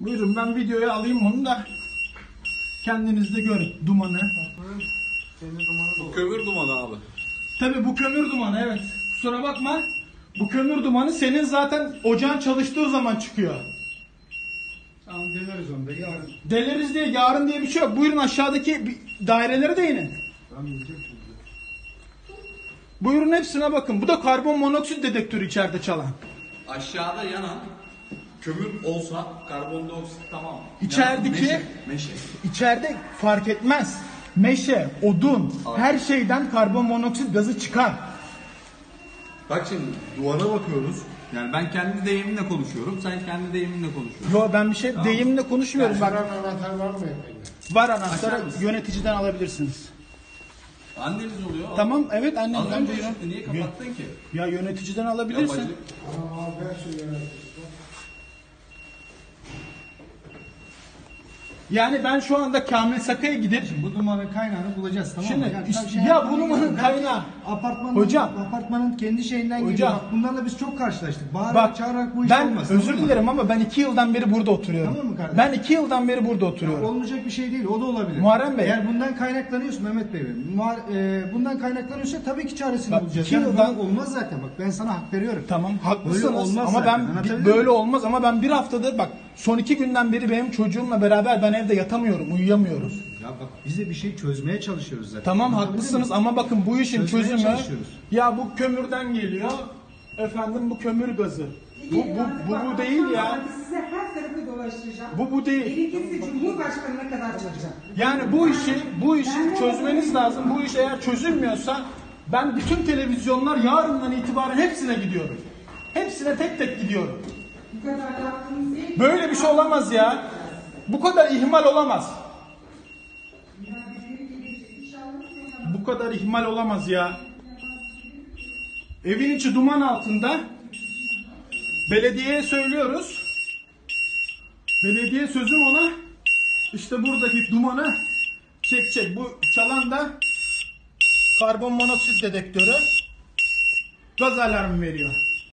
Buyurun ben videoya alayım bunu da kendiniz de görün dumanı. Bu kömür dumanı abi. Tabi bu kömür dumanı evet. Kusura bakma. Bu kömür dumanı senin zaten ocağın çalıştığı zaman çıkıyor. Tamam deneriz onu da yarın. Deliriz diye yarın diye bir şey yok. Buyurun aşağıdaki dairelere de inin. Tamam yiyecek şimdi. Buyurun hepsine bakın. Bu da karbon monoksit dedektörü içeride çalan. Aşağıda yanan kömür olsa karbondioksit tamam. İçerideki- meşe, meşe. İçeride fark etmez. Meşe, odun, her şeyden karbon monoksit gazı çıkar. Bak şimdi duvara bakıyoruz. Yani ben kendi deyimimle konuşuyorum. Sen kendi deyiminle konuşuyorsun. Yo ben bir şey deyimle konuşmuyorum. Bak Paran anahtar var mı evde? var anahtarı yöneticiden alabilirsiniz. Anneniz oluyor. Tamam evet Az annemden buyurun. Niye kapattın ki? Ya yöneticiden Ya alabilirsin. bacı- Aa ver şu yöneticiyi. Yani ben şu anda Kamil Saka'ya gidip Bu dumanın kaynağını bulacağız tamam Şimdi mı? Yani işte- ya bu numaranın kaynağı. Apartmanın, Hocam. apartmanın kendi şeyinden Hocam. geliyor. Bak bunlarla biz çok karşılaştık. Bağırarak Bak çağırarak bu iş ben olmaz. özür tamam mı? dilerim ama ben iki yıldan beri burada oturuyorum. Tamam mı kardeşim? Ben iki yıldan beri burada oturuyorum. Olmayacak bir şey değil. O da olabilir. Muharrem Bey. Eğer bundan kaynaklanıyorsa Mehmet Bey benim. Muhar- e, bundan kaynaklanıyorsa tabii ki çaresini Bak, bulacağız. iki Yani yıldan- böyle olmaz zaten. Bak ben sana hak veriyorum. Tamam haklısınız Böyle olmaz ama zaten, ben anlatabiliyor böyle muyum? olmaz ama ben bir haftadır bak son iki günden beri benim çocuğumla beraber ben evde yatamıyorum uyuyamıyorum. Ya bak biz de bir şey çözmeye çalışıyoruz zaten. Tamam haklısınız mi? ama bakın bu işin Çözmeye çözümü çalışıyoruz. ya bu kömürden geliyor efendim bu kömür gazı. Bu bu bu, bu değil ya. Size her tarafı dolaştıracağım. Bu bu değil. Gerekirse Cumhurbaşkanı'na kadar çıkacağım. Yani bu işi bu işi çözmeniz lazım. Bu iş eğer çözülmüyorsa ben bütün televizyonlar yarından itibaren hepsine gidiyorum. Hepsine tek tek gidiyorum. Bu kadar yaptığınız değil. Böyle bir şey olamaz ya. Bu kadar ihmal olamaz. Bu kadar ihmal olamaz ya. Evin içi duman altında. Belediyeye söylüyoruz. Belediye sözüm ona işte buradaki dumanı çekecek. Bu çalan da karbon monoksit dedektörü gaz alarmı veriyor.